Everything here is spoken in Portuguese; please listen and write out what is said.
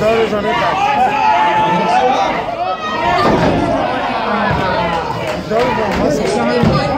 Não, né, cara? Então, nossa,